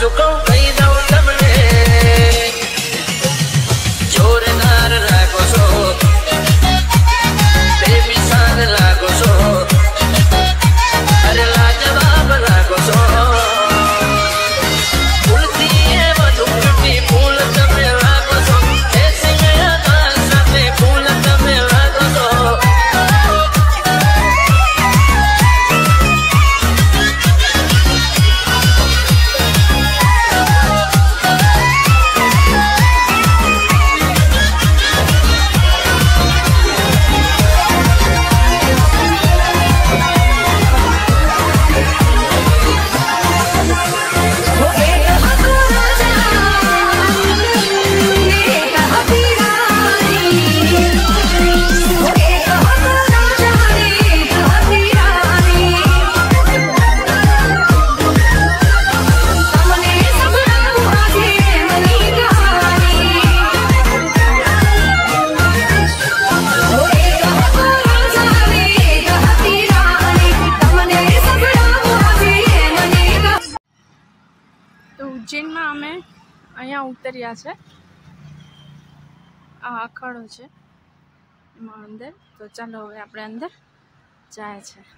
ચૂકવ અહીંયા ઉતર્યા છે. આ અખાડો છે. એમાં અંદર. તો ચાલો હવે આપણે અંદર જાય છે.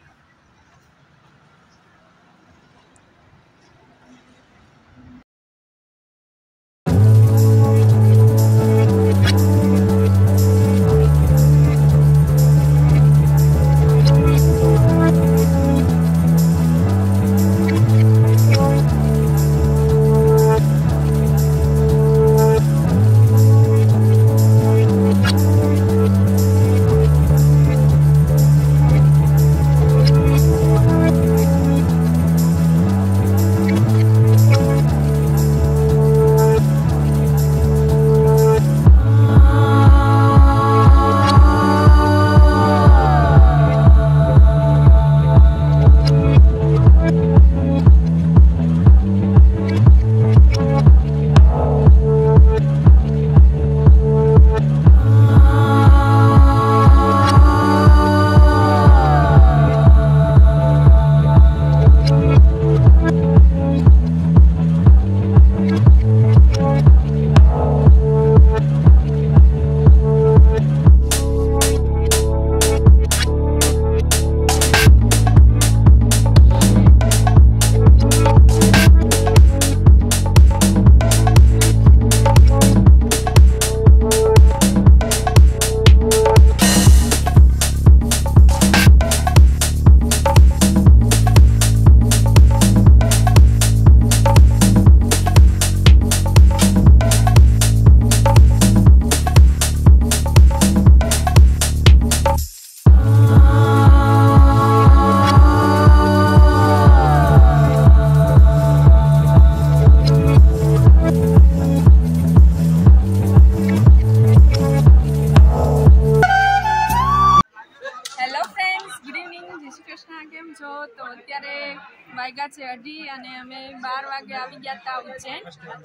છે અઢી અને અમે બાર વાગે આવી ગયા હતા ઉજ્જૈન.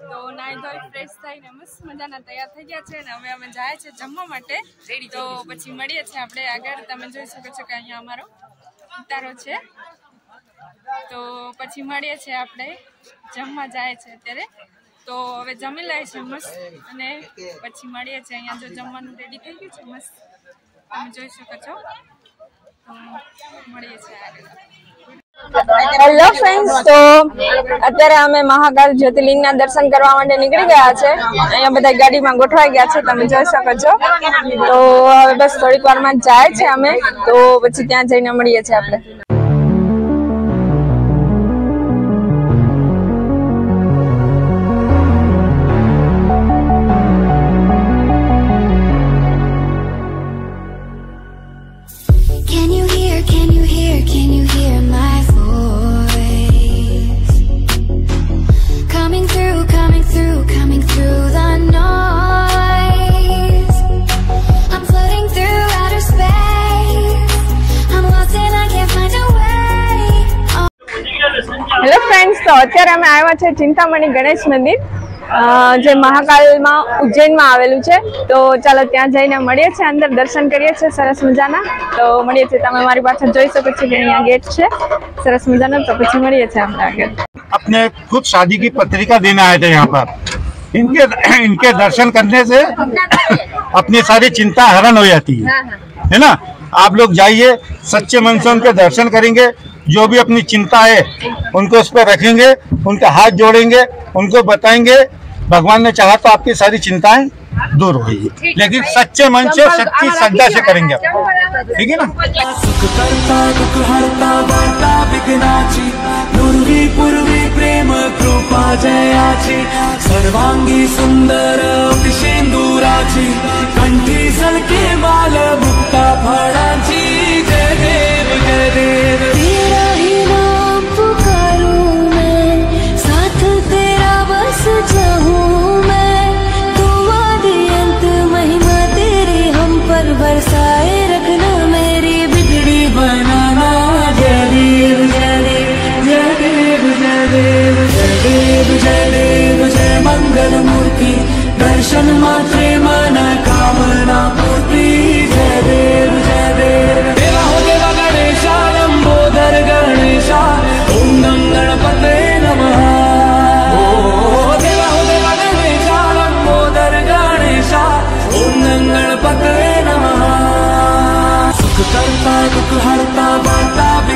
તો નાહી ધોઈ ફ્રેશ થઈને મસ્ત મજાના તૈયાર થઈ ગયા છે અને હવે અમે જાય છે જમવા માટે. તો પછી મળીએ છીએ આપણે આગળ. તમે જોઈ શકો છો કે અહીંયા અમારો ઉતારો છે. તો પછી મળીએ છીએ આપણે જમવા જાય છે અત્યારે. તો હવે જમી લઈએ છીએ મસ્ત અને પછી મળીએ છીએ અહીંયા જો જમવાનું રેડી થઈ ગયું છે મસ્ત. તમે જોઈ શકો છો. મળીએ છીએ આગળ. હેલો ફ્રેન્ડ્સ તો અત્યારે અમે મહાકાલ જ્યોતિર્લિંગના દર્શન કરવા માટે નીકળી ગયા છે. અહીંયા બધા ગાડીમાં ગોઠવાઈ ગયા છે. તમે જોઈ શકો છો. તો હવે બસ થોડીક વારમાં જાય છે અમે. તો પછી ત્યાં જઈને મળીએ છીએ આપણે. હેલો ફ્રેન્ડ્સ તો અત્યારે અમે આવ્યા છે ચિંતામણી ગણેશ મંદિર અ, જે મહાકાલમાં ઉજ્જૈનમાં આવેલું છે તો ચાલો ત્યાં જઈને મળીએ છીએ અંદર દર્શન કરીએ છીએ સરસ મજાના તો મળીએ છીએ તમે મારી પાછળ જોઈ શકો છો કે અહીંયા ગેટ છે સરસ મજાનો તો પછી મળીએ છીએ આપણે આગળ अपने खुद शादी की पत्रिका देने आए थे यहाँ पर इनके इनके दर्शन करने से अपनी सारी चिंता हरण हो जाती है है ना आप लोग जाइए सच्चे मन से उनके दर्शन करेंगे जो भी अपनी चिंता है उनको उस पर रखेंगे उनके हाथ जोड़ेंगे उनको बताएँगे। भगवान ने चाहा तो आपकी सारी चिंताएँ दूर होगी। लेकिन सच्चे मन से सच्ची श्रद्धा से करेंगे आप। ठीक है ना? सर्वांगी सुंदर शेंदुराची कंठी सलके माल मुक्ता फळाची जय देव जय देव। चाहूँ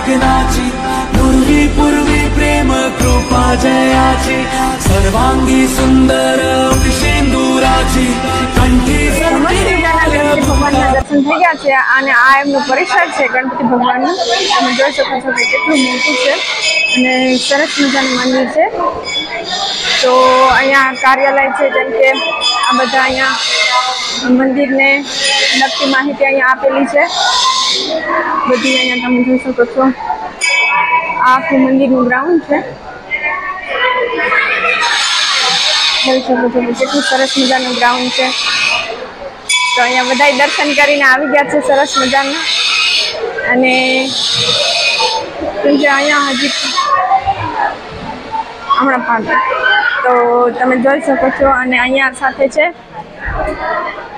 नाची पूर्वी पूर्वी प्रेम कृपा जयाची सर्वांगी सुंदर शेंदुराची कंठी ગણપતિ ભગવાનના દર્શન થઈ ગયા છે અને આ એમનું પરિસર છે ગણપતિ ભગવાનનું તમે જોઈ શકો છો કે કેટલું મોટું છે અને સરસ મજાનું મંદિર છે તો અહીંયા કાર્યાલય છે જેમ કે આ બધા અહીંયા મંદિરને લગતી માહિતી અહીંયા આપેલી છે બધી અહીંયા તમે જોઈ શકો છો. આ આખું મંદિરનું ગ્રાઉન્ડ છે. જોઈ શકો છો કેટલું સરસ મજાનું ગ્રાઉન્ડ છે. તો અહીંયા બધા દર્શન કરીને આવી ગયા છે સરસ મજાના. અને કેમ અહીંયા હજી હમણાં પાંચ તો તમે જોઈ શકો છો અને અહીંયા સાથે છે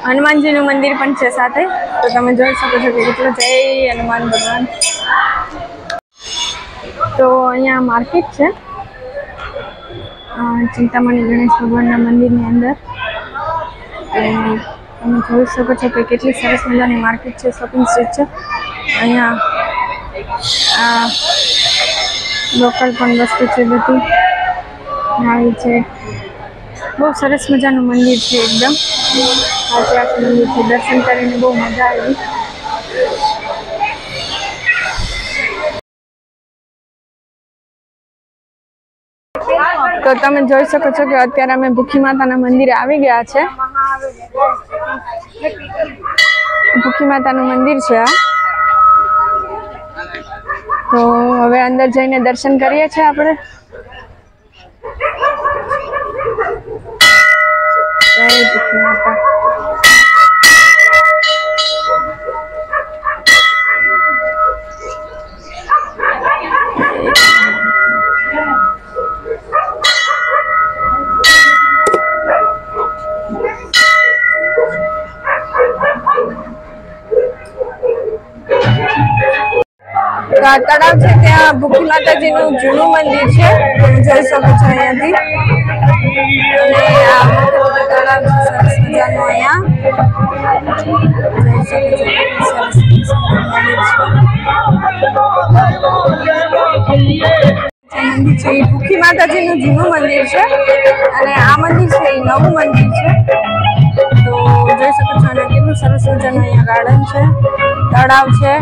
હનુમાનજીનું મંદિર પણ છે સાથે. તો તમે જોઈ શકો છો કે કેટલું જય હનુમાન ભગવાન. તો અહીંયા માર્કેટ છે. ચિંતામણી ગણેશ ભગવાનના મંદિરની અંદર. તમે જોઈ શકો છો કે કેટલી સરસ મજાની માર્કેટ છે, શોપિંગ સ્ટ્રીટ છે. અહીંયા, આ, લોકલ પણ વસ્તુ છે બધી. આવી છે. બહુ સરસ મજાનું મંદિર છે એકદમ. આટલાક મંદિર દર્શન કરીને બહુ મજા આવી. તો તમે જોઈ શકો છો કે અત્યારે અમે ભૂખી માતાના મંદિરે આવી ગયા છે. ભૂખી માતાનું મંદિર છે આ. તો હવે અંદર જઈને દર્શન કરીએ છીએ આપણે. જય તળાવ છે ત્યાં ભૂખી માતાજીનું જૂનું મંદિર છે જોઈ શકો છો અહીંયાથી. અને આ મોટું સરસ મજાનું અહીંયા મંદિર છે એ ભૂખી માતાજીનું જૂનું મંદિર છે અને આ મંદિર છે, એ નવું મંદિર છે. તો જોઈ શકો છો અને કેટલું સરસ મજાનું અહીંયા ગાર્ડન છે, તળાવ છે.